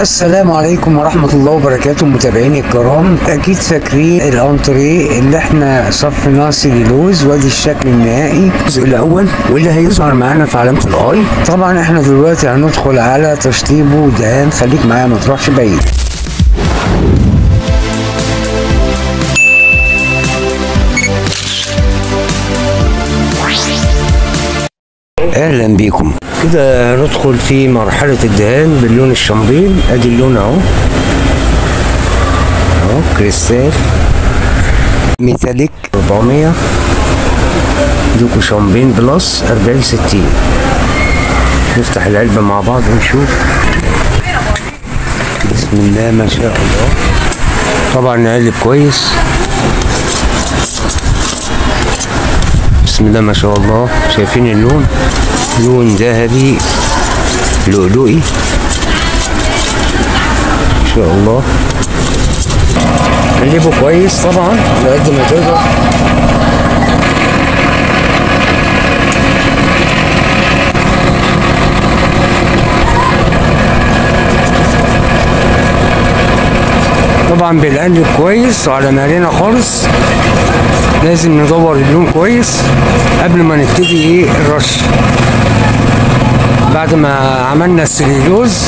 السلام عليكم ورحمة الله وبركاته متابعيني الكرام. أكيد فاكرين الأنتريه اللي إحنا صفناه سيلولوز وادي الشكل النهائي الجزء الأول واللي هيظهر معانا في علامة الآي طبعا إحنا دلوقتي هندخل على تشطيبه ودهان. خليك معايا ما تروحش بعيد. أهلا بيكم. كده ندخل في مرحلة الدهان باللون الشمبين أدي اللون أهو. أهو كريستال. metallic 400 دوكو champagne plus 40 60 نفتح العلبة مع بعض ونشوف. بسم الله ما شاء الله. طبعا نقلب كويس. بسم الله ما شاء الله. شايفين اللون؟ لون ذهبي لؤلؤي. ما شاء الله. قلبه كويس طبعا. على قد ما تقدر. طبعا بنقلب كويس وعلى مهلنا خالص. لازم ندور اللون كويس قبل ما نبتدي إيه الرش. بعد ما عملنا السليلوز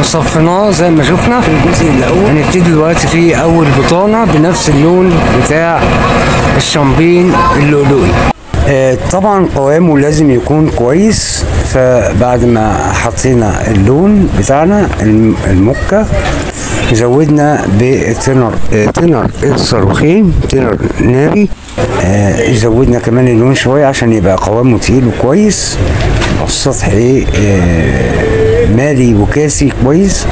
وصفيناه زي ما شفنا. في الجزء الأول هنبتدي دلوقتي في أول بطانة بنفس اللون بتاع الشامبين اللؤلؤي. آه طبعا قوامه لازم يكون كويس فبعد ما حطينا اللون بتاعنا الم- المكه زودنا بتنر آه، تنر الصاروخين تنر ناري آه، زودنا كمان اللون شوية عشان يبقى قوامه تقيل وكويس. السطح إيه آه، مالي وكاسي كويس.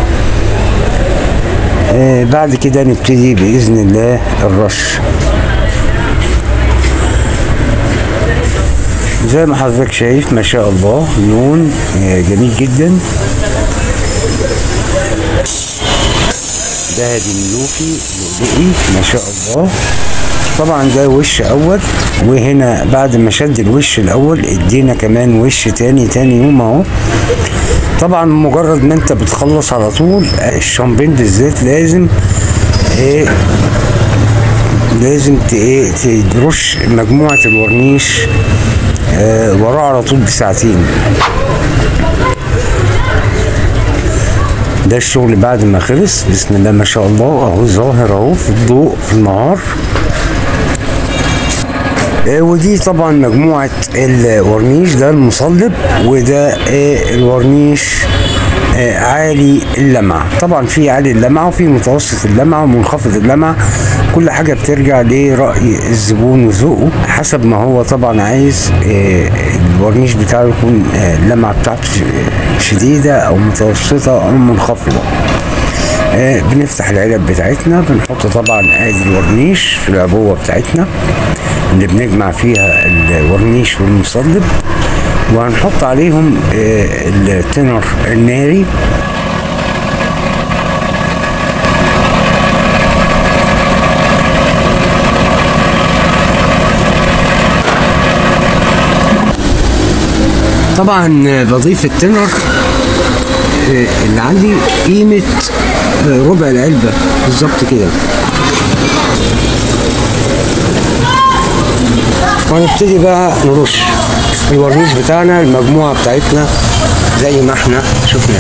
آه، بعد كده نبتدي بإذن الله الرش. زي ما حضرتك شايف ما شاء الله لون آه، جميل جدا. ذهبي ملوكي ما شاء الله. طبعا ده وش أول وهنا بعد ما شد الوش الأول ادينا كمان وش تاني تاني يوم أهو. طبعا مجرد ما أنت بتخلص على طول الشامبين بالذات لازم إيه لازم إيه ترش مجموعة الورنيش آه وراه على طول بساعتين. ده الشغل بعد ما خلص. بسم الله ما شاء الله أهو ظاهر أهو في الضوء في النهار. ودي طبعا مجموعة الورنيش ده المصلب وده آه، الورنيش آه، عالي اللمعة. طبعا في عالي اللمعة وفي متوسط اللمعة ومنخفض اللمعة. كل حاجة بترجع لرأي الزبون وذوقه حسب ما هو طبعا عايز آه، الورنيش بتاعه يكون آه، اللمعة بتاعته ش- شديدة أو متوسطة أو منخفضة. آه، بنفتح العلب بتاعتنا بنحط طبعا ادي الورنيش في العبوه بتاعتنا. اللي بنجمع فيها الورنيش والمصلب وهنحط عليهم آه، التنر الناري. طبعا آه، بضيف التنر آه، اللي عندي قيمة آه، ربع العلبة بالظبط كده. وهنبتدي بقى نرش. الورنيش بتاعنا المجموعة بتاعتنا زي ما إحنا شفنا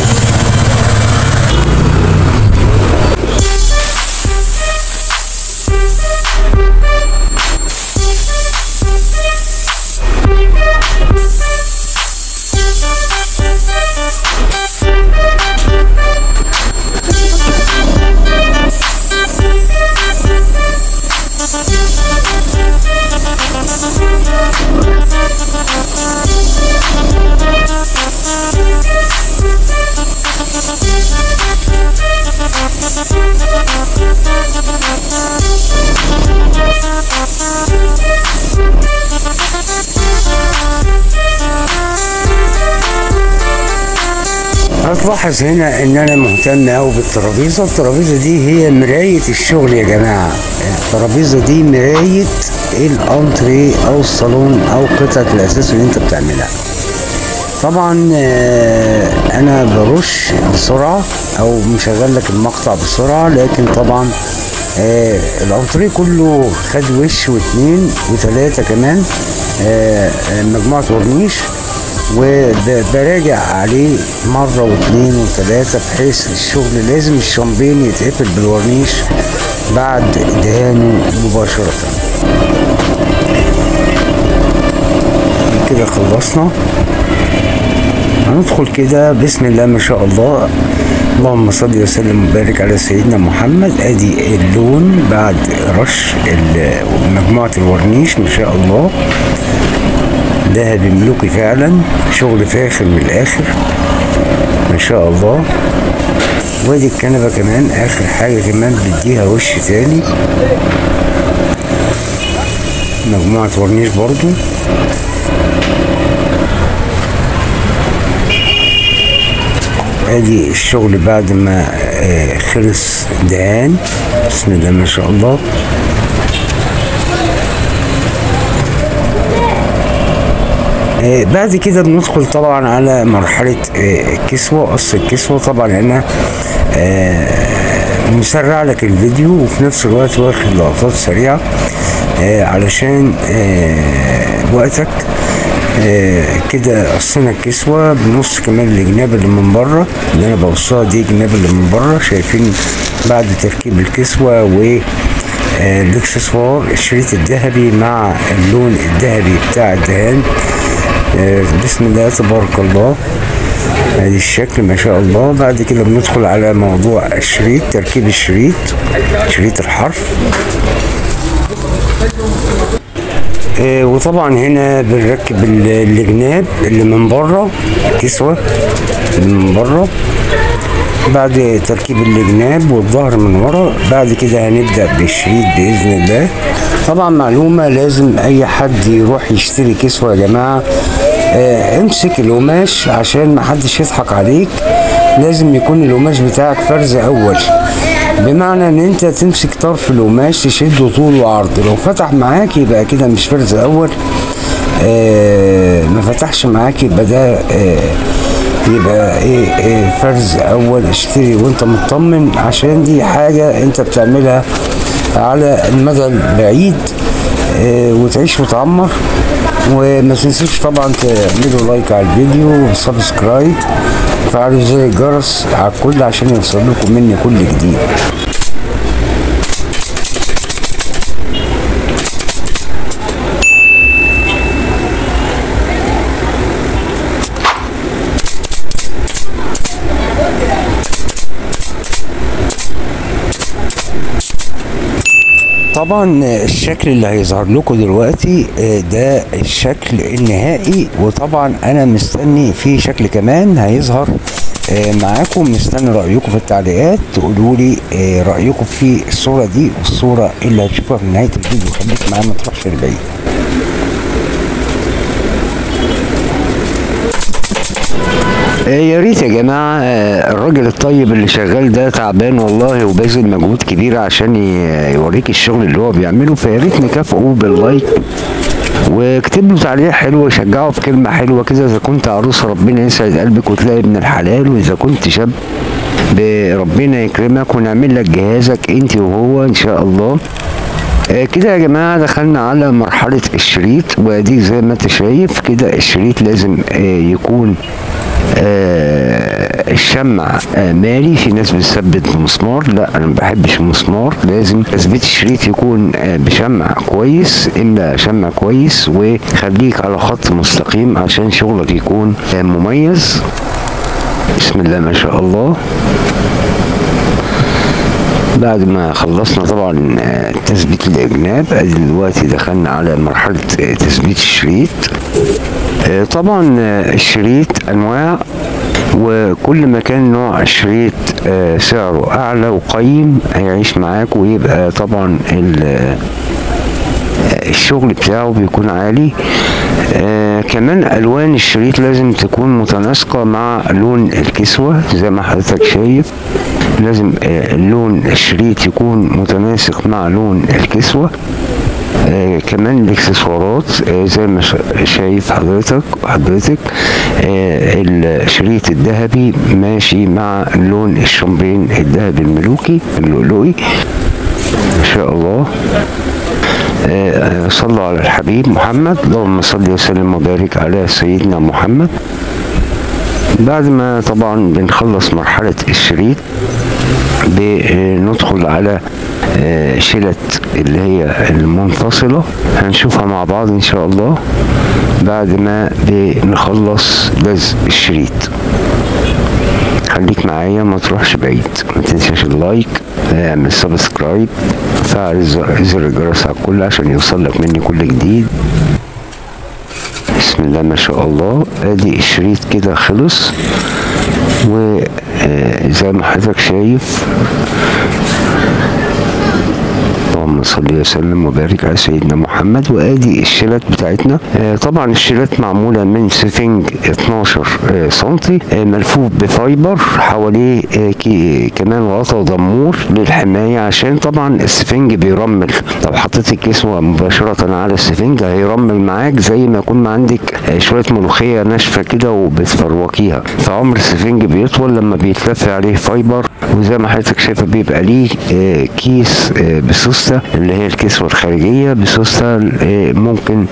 هتلاحظ هنا إن أنا مهتم قوي بالترابيزة. الترابيزة دي هي مراية الشغل يا جماعة. الترابيزة دي مراية الانتري أو الصالون أو قطعة الأساس اللي أنت بتعملها. طبعا آه، أنا برش بسرعة أو مشغل لك المقطع بسرعة لكن طبعا آه الأنتريه كله خد وش واتنين وتلاتة كمان آه مجموعة ورنيش. وبراجع عليه مرة واثنين وثلاثة بحيث الشغل لازم الشامبين يتقفل بالورنيش بعد دهانه مباشرة. كده خلصنا. هندخل كده بسم الله ما شاء الله. اللهم صل وسلم وبارك على سيدنا محمد. أدي اللون بعد رش مجموعة الورنيش ما شاء الله. ذهبي ملوكي فعلا شغل فاخر من الآخر ما شاء الله. وادي الكنبة كمان آخر حاجة كمان بديها وش تاني. مجموعة ورنيش برضو. آدي الشغل بعد ما آه، خلص دهان. بسم الله ما شاء الله. بعد كده بندخل طبعا على مرحلة الكسوة قص الكسوة طبعا. أنا آه، مسرع لك الفيديو وفي نفس الوقت واخد لقطات سريعة علشان وقتك. كده قصينا الكسوة بنص كمان الجناب اللي من بره اللي أنا بقصها دي الجناب اللي من بره. شايفين بعد تركيب الكسوة و الإكسسوار الشريط الذهبي مع اللون الذهبي بتاع الدهان. بسم الله تبارك الله. ادي الشكل ما شاء الله. بعد كده بندخل على موضوع الشريط تركيب الشريط شريط الحرف. آه، وطبعا هنا بنركب ال- الجناب اللي من بره الكسوة اللي من بره. بعد تركيب الجناب والظهر من ورا بعد كده هنبدأ بالشريط بإذن الله. طبعا معلومة لازم أي حد يروح يشتري كسوة يا جماعة. آه، امسك القماش عشان محدش يضحك عليك. لازم يكون القماش بتاعك فرز أول. بمعنى إن أنت تمسك طرف القماش تشده طول وعرض. لو فتح معاك يبقى كده مش فرز أول. آه ما فتحش معاك يبقى ده آه يبقى إيه, إيه فرز أول. اشتري وأنت مطمن عشان دي حاجة أنت بتعملها على المدى البعيد. آه وتعيش وتعمر. وما تنسوش طبعا تعملوا like على الفيديو و subscribe وفعلوا زر الجرس على الكل عشان يوصل لكم مني كل جديد. طبعا الشكل اللي هيظهر لكم دلوقتي آه، ده الشكل النهائي. وطبعا أنا مستني في شكل كمان هيظهر آه، معاكم. مستني رأيكم في التعليقات. تقولوا لي آه، رأيكم في الصورة دي والصورة اللي هتشوفها في نهاية الفيديو. خليك معايا ما تروحش لبعيد. يا ريت يا جماعة آه، الراجل الطيب اللي شغال ده تعبان والله وباذل مجهود كبير عشان يوريك الشغل اللي هو بيعمله فيا ريت نكافئه باللايك. واكتب له تعليق حلو وشجعه في كلمة حلوة كده إذا كنت عروس ربنا يسعد قلبك وتلاقي ابن الحلال وإذا كنت شاب ربنا يكرمك ونعمل لك جهازك أنت وهو إن شاء الله. آه، كده يا جماعة دخلنا على مرحلة الشريط وادي زي ما أنت شايف كده الشريط لازم آه، يكون الشمع آه، مالي في ناس بتثبت بمسمار لا أنا ما بحبش المسمار لازم تثبيت الشريط يكون آه، بشمع كويس املا شمع كويس وخليك على خط مستقيم عشان شغلك يكون آه، مميز. بسم الله ما شاء الله. بعد ما خلصنا طبعا آه، تثبيت الإجناب دلوقتي دخلنا على مرحلة آه، تثبيت الشريط. آه، طبعا آه، الشريط أنواع وكل ما كان نوع الشريط آه، سعره أعلى وقيم هيعيش معاك ويبقى طبعا ال- آه، الشغل بتاعه بيكون عالي. آه كمان ألوان الشريط لازم تكون متناسقة مع لون الكسوة زي ما حضرتك شايف. لازم آه لون الشريط يكون متناسق مع لون الكسوة. آه كمان الاكسسوارات آه زي ما شا- شايف حضرتك حضرتك آه الشريط الذهبي ماشي مع لون الشامبين الذهبي الملوكي اللؤلؤي. ما شاء الله. آه، صلوا على الحبيب محمد. اللهم صل وسلم وبارك على سيدنا محمد. بعد ما طبعا بنخلص مرحلة الشريط بندخل على آه، شلت اللي هي المنفصلة. هنشوفها مع بعض إن شاء الله بعد ما بنخلص لزق الشريط. خليك معايا ما تروحش بعيد. ما تنساش اللايك اعمل subscribe فعل زر زر الجرس على الكل عشان يوصل لك مني كل جديد. بسم الله ما شاء الله. ادي الشريط كده خلص. وزي ما حضرتك شايف اللهم صل وسلم وبارك على سيدنا محمد وادي الشلت بتاعتنا آه طبعا الشلت معمولة من سفنج 12 آه سنتي آه ملفوف ب fiber حواليه آه كمان غطا دمور للحماية عشان طبعا السفنج بيرمل. لو حطيت الكسوه مباشرة على السفنج هيرمل معاك زي ما يكون عندك آه شوية ملوخية ناشفة كده وبتفروكيها فعمر السفنج بيطول لما بيتلف عليه fiber وزي ما حضرتك شايفة بيبقى ليه كيس بسوستة اللي هي الكسوة الخارجية بسوسته آه ممكن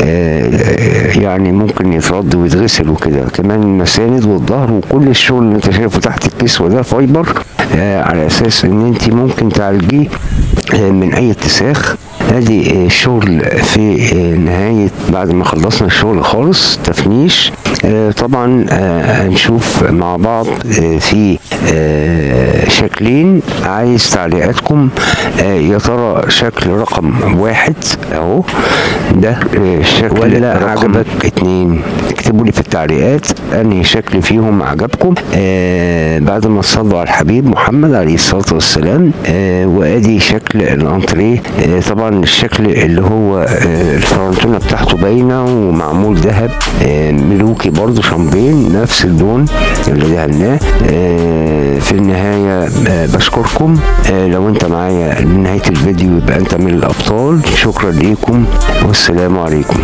آه يعني ممكن يترد ويتغسل وكده. كمان المساند والظهر وكل الشغل اللي انت شايفه تحت الكسوة ده fiber آه على أساس إن انت ممكن تعالجيه آه من أي اتساخ. ادي آه، الشغل في آه، نهاية بعد ما خلصنا الشغل خالص تفنيش. آه، طبعا آه، هنشوف مع بعض آه، في آه، شكلين. عايز تعليقاتكم. آه، يا ترى شكل رقم واحد أهو. ده آه، الشكل ولا عجبك؟ اتنين. اكتبوا لي في التعليقات أنهي شكل فيهم عجبكم آه بعد ما تصلوا على الحبيب محمد عليه الصلاة والسلام آه وأدي شكل الانتريه. آه طبعا الشكل اللي هو آه الفرنتونة بتاعته باينة ومعمول ذهب آه ملوكي برضو شامبين نفس اللون اللي دهناه. آه في النهاية آه بشكركم. آه لو أنت معايا لنهايه الفيديو يبقى أنت من الأبطال. شكرا ليكم والسلام عليكم.